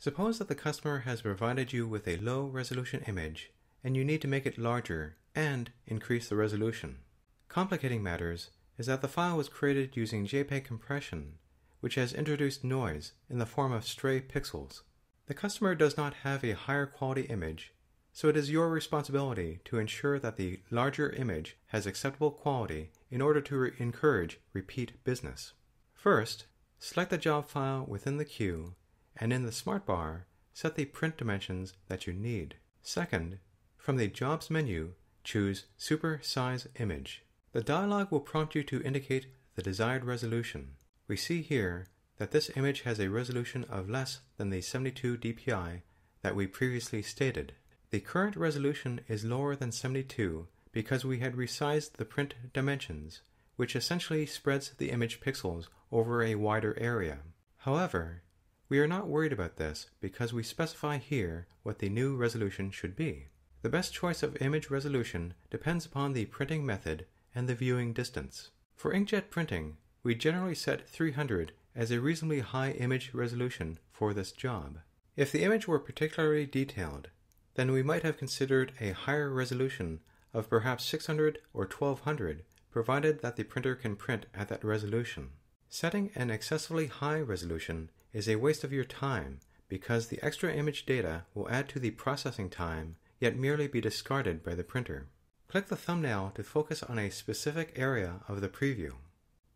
Suppose that the customer has provided you with a low resolution image and you need to make it larger and increase the resolution. Complicating matters is that the file was created using JPEG compression, which has introduced noise in the form of stray pixels. The customer does not have a higher quality image, so it is your responsibility to ensure that the larger image has acceptable quality in order to re- encourage repeat business. First, select the job file within the queue and in the Smart Bar, set the print dimensions that you need. Second, from the Jobs menu, choose Super Size Image. The dialog will prompt you to indicate the desired resolution. We see here that this image has a resolution of less than the 72 dpi that we previously stated. The current resolution is lower than 72 because we had resized the print dimensions, which essentially spreads the image pixels over a wider area. However, we are not worried about this because we specify here what the new resolution should be. The best choice of image resolution depends upon the printing method and the viewing distance. For inkjet printing, we generally set 300 as a reasonably high image resolution for this job. If the image were particularly detailed, then we might have considered a higher resolution of perhaps 600 or 1200 provided that the printer can print at that resolution. Setting an excessively high resolution is a waste of your time because the extra image data will add to the processing time yet merely be discarded by the printer. Click the thumbnail to focus on a specific area of the preview.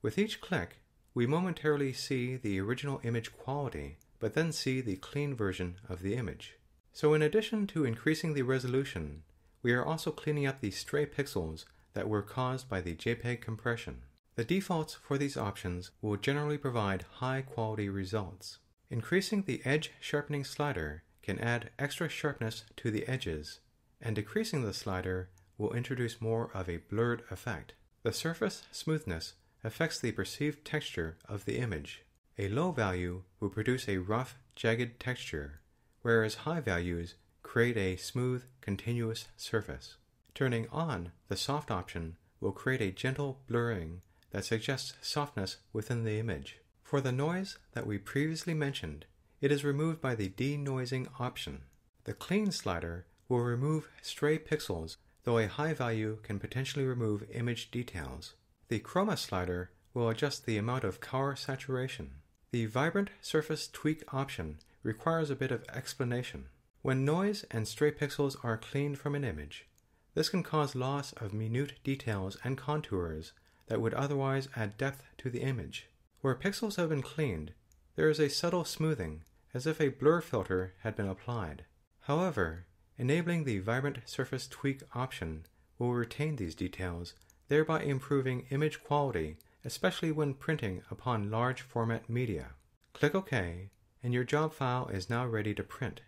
With each click, we momentarily see the original image quality, but then see the clean version of the image. So in addition to increasing the resolution, we are also cleaning up the stray pixels that were caused by the JPEG compression. The defaults for these options will generally provide high quality results. Increasing the edge sharpening slider can add extra sharpness to the edges, and decreasing the slider will introduce more of a blurred effect. The surface smoothness affects the perceived texture of the image. A low value will produce a rough, jagged texture, whereas high values create a smooth, continuous surface. Turning on the soft option will create a gentle blurring that suggests softness within the image. For the noise that we previously mentioned, it is removed by the denoising option. The clean slider will remove stray pixels, though a high value can potentially remove image details. The chroma slider will adjust the amount of color saturation. The vibrant surface tweak option requires a bit of explanation. When noise and stray pixels are cleaned from an image, this can cause loss of minute details and contours that would otherwise add depth to the image. Where pixels have been cleaned, there is a subtle smoothing, as if a blur filter had been applied. However, enabling the Vibrant Surface Tweak option will retain these details, thereby improving image quality, especially when printing upon large format media. Click OK, and your job file is now ready to print.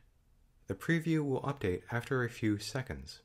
The preview will update after a few seconds.